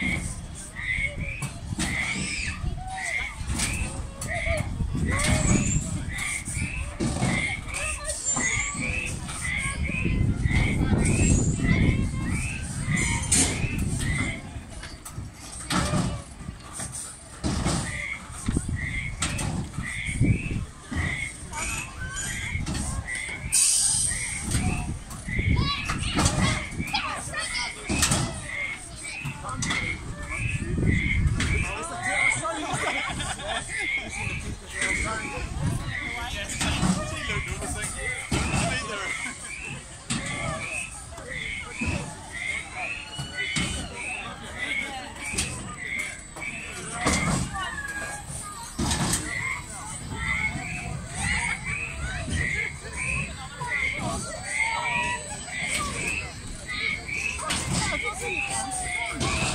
Yes. Here you go.